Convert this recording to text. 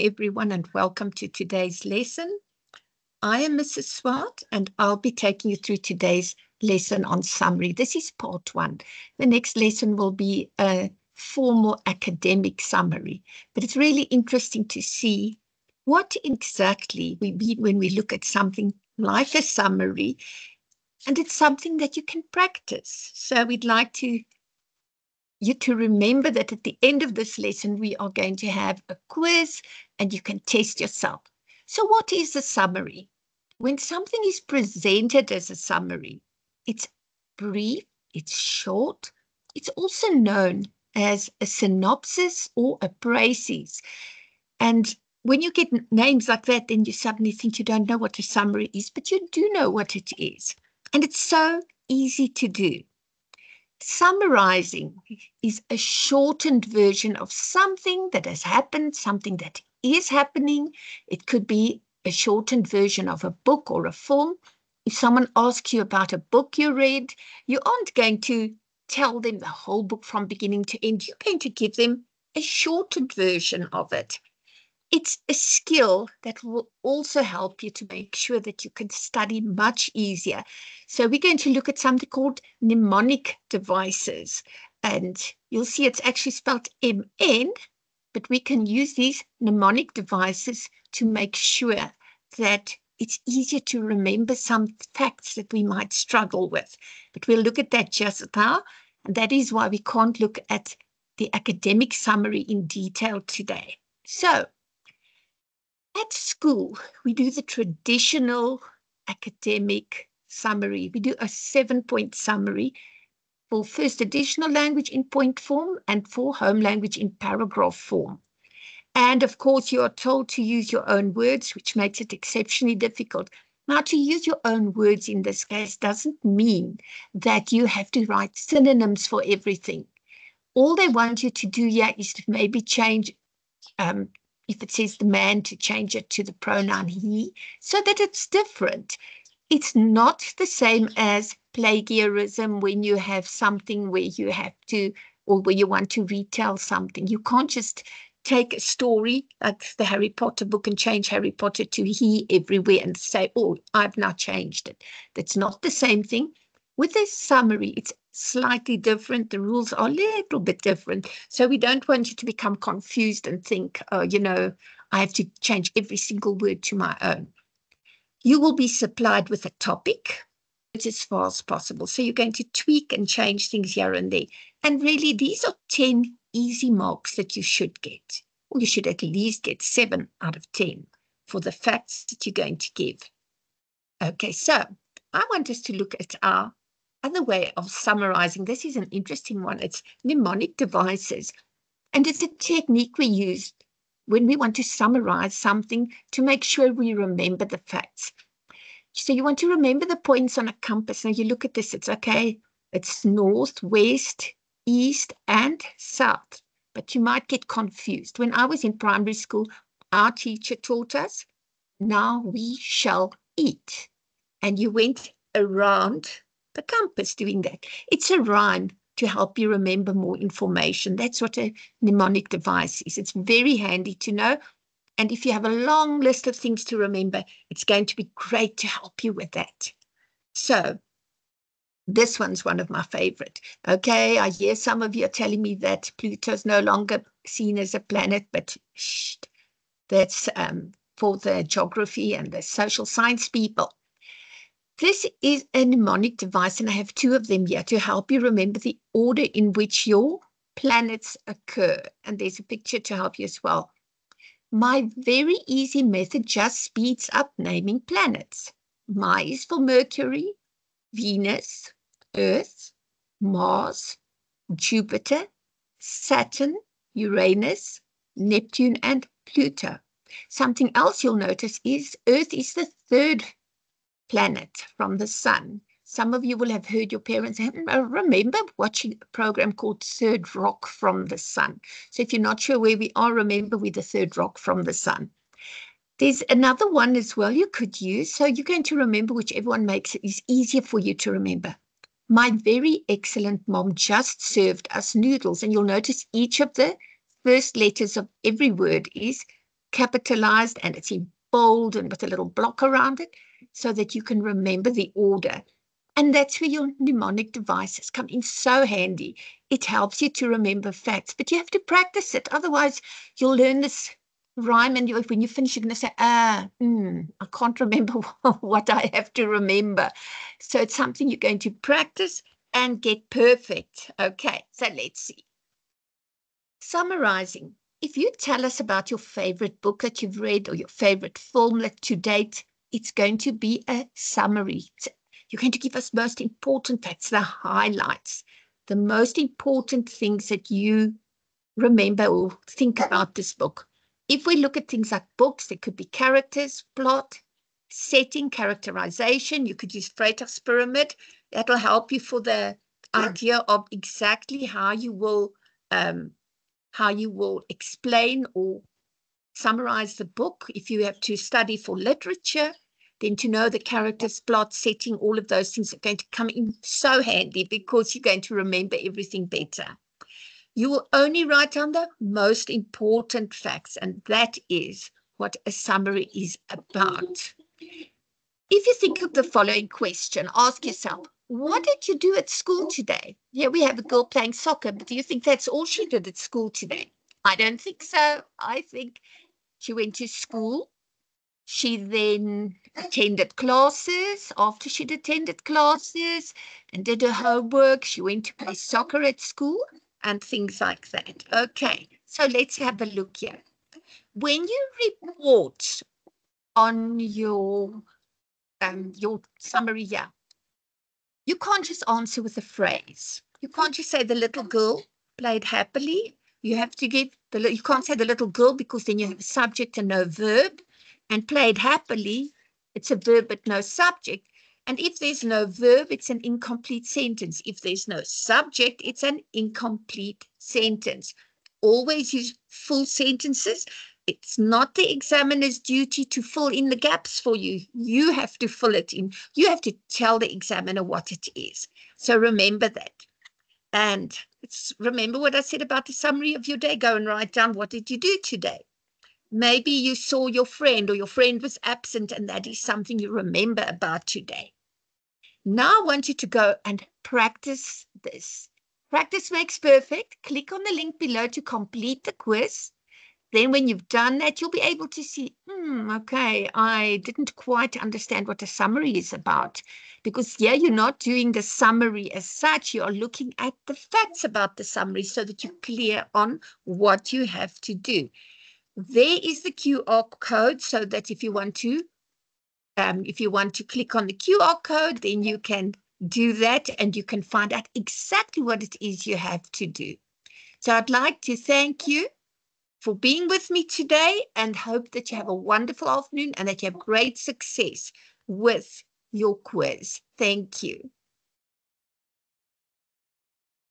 everyone, and welcome to today's lesson. I am Mrs. Swart, and I'll be taking you through today's lesson on summary. This is part one. The next lesson will be a formal academic summary, but it's really interesting to see what exactly we mean when we look at something like a summary, and it's something that you can practice. So we'd like to you to remember that at the end of this lesson, we are going to have a quiz and you can test yourself. So what is a summary? When something is presented as a summary, it's brief, it's short, it's also known as a synopsis or a précis. And when you get names like that, then you suddenly think you don't know what a summary is, but you do know what it is. And it's so easy to do. Summarizing is a shortened version of something that has happened, something that is happening. It could be a shortened version of a book or a film. If someone asks you about a book you read, you aren't going to tell them the whole book from beginning to end. You're going to give them a shortened version of it it's a skill that will also help you to make sure that you can study much easier. So we're going to look at something called mnemonic devices. And you'll see it's actually spelled MN, but we can use these mnemonic devices to make sure that it's easier to remember some facts that we might struggle with. But we'll look at that just now. And that is why we can't look at the academic summary in detail today. So at school, we do the traditional academic summary. We do a seven point summary for first additional language in point form and for home language in paragraph form. And of course, you are told to use your own words, which makes it exceptionally difficult. Now, to use your own words in this case doesn't mean that you have to write synonyms for everything. All they want you to do here is to maybe change um, if it says the man to change it to the pronoun he so that it's different. It's not the same as plagiarism when you have something where you have to or where you want to retell something. You can't just take a story like the Harry Potter book and change Harry Potter to he everywhere and say, oh, I've now changed it. That's not the same thing. With this summary, it's slightly different. The rules are a little bit different. So we don't want you to become confused and think, oh, you know, I have to change every single word to my own. You will be supplied with a topic as far as possible. So you're going to tweak and change things here and there. And really, these are 10 easy marks that you should get. Or you should at least get seven out of 10 for the facts that you're going to give. Okay, so I want us to look at our other way of summarizing this is an interesting one. It's mnemonic devices. And it's a technique we use when we want to summarize something to make sure we remember the facts. So you want to remember the points on a compass. Now you look at this, it's okay, it's north, west, east, and south. But you might get confused. When I was in primary school, our teacher taught us, now we shall eat. And you went around the compass doing that. It's a rhyme to help you remember more information. That's what a mnemonic device is. It's very handy to know. And if you have a long list of things to remember, it's going to be great to help you with that. So this one's one of my favorite. Okay, I hear some of you are telling me that Pluto's no longer seen as a planet, but shh, that's um, for the geography and the social science people. This is a mnemonic device, and I have two of them here to help you remember the order in which your planets occur. And there's a picture to help you as well. My very easy method just speeds up naming planets. My is for Mercury, Venus, Earth, Mars, Jupiter, Saturn, Uranus, Neptune, and Pluto. Something else you'll notice is Earth is the third planet from the sun. Some of you will have heard your parents uh, remember watching a program called Third Rock from the Sun. So if you're not sure where we are, remember we're the third rock from the sun. There's another one as well you could use. So you're going to remember whichever one makes it is easier for you to remember. My very excellent mom just served us noodles, and you'll notice each of the first letters of every word is capitalized and it's in bold and with a little block around it so that you can remember the order. And that's where your mnemonic devices come in so handy. It helps you to remember facts, but you have to practice it. Otherwise, you'll learn this rhyme and you, when you finish, you're going to say, ah, mm, I can't remember what I have to remember. So it's something you're going to practice and get perfect. Okay, so let's see. Summarizing. If you tell us about your favorite book that you've read or your favorite film that to date, it's going to be a summary. You're going to give us most important facts, the highlights, the most important things that you remember or think about this book. If we look at things like books, there could be characters, plot, setting, characterization. You could use Freytag's pyramid. That'll help you for the idea of exactly how you will um, how you will explain or summarize the book. If you have to study for literature, then to know the characters, plot, setting, all of those things are going to come in so handy because you're going to remember everything better. You will only write down the most important facts, and that is what a summary is about. If you think of the following question, ask yourself, what did you do at school today? Yeah, we have a girl playing soccer, but do you think that's all she did at school today? I don't think so. I think she went to school. She then attended classes. After she'd attended classes and did her homework, she went to play soccer at school and things like that. Okay, so let's have a look here. When you report on your um, your summary here, you can't just answer with a phrase. You can't just say the little girl played happily. You have to give the you can't say the little girl because then you have a subject and no verb. And played happily, it's a verb but no subject. And if there's no verb, it's an incomplete sentence. If there's no subject, it's an incomplete sentence. Always use full sentences. It's not the examiner's duty to fill in the gaps for you. You have to fill it in. You have to tell the examiner what it is. So remember that. And remember what I said about the summary of your day. Go and write down what did you do today. Maybe you saw your friend or your friend was absent and that is something you remember about today. Now I want you to go and practice this. Practice makes perfect. Click on the link below to complete the quiz. Then when you've done that, you'll be able to see, hmm, okay, I didn't quite understand what a summary is about. Because yeah, you're not doing the summary as such. You are looking at the facts about the summary so that you're clear on what you have to do. There is the QR code so that if you want to um, if you want to click on the QR code, then you can do that and you can find out exactly what it is you have to do. So I'd like to thank you for being with me today and hope that you have a wonderful afternoon and that you have great success with your quiz. Thank you.